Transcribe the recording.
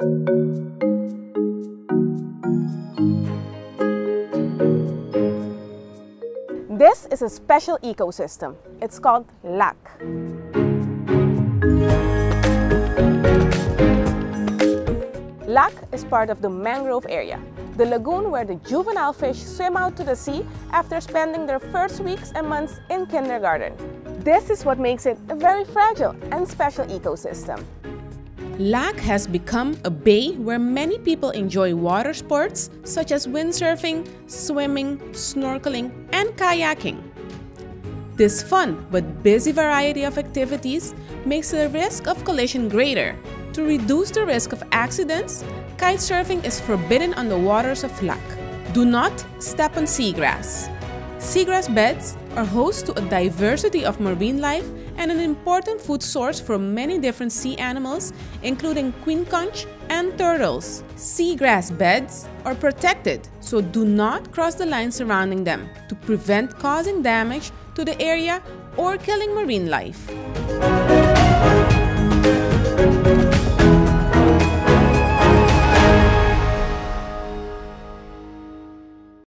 This is a special ecosystem. It's called LAC. LAC is part of the mangrove area, the lagoon where the juvenile fish swim out to the sea after spending their first weeks and months in kindergarten. This is what makes it a very fragile and special ecosystem. LAC has become a bay where many people enjoy water sports such as windsurfing, swimming, snorkeling, and kayaking. This fun but busy variety of activities makes the risk of collision greater. To reduce the risk of accidents, kitesurfing is forbidden on the waters of LAC. Do not step on seagrass. Seagrass beds are host to a diversity of marine life and an important food source for many different sea animals, including queen conch and turtles. Seagrass beds are protected, so do not cross the line surrounding them to prevent causing damage to the area or killing marine life.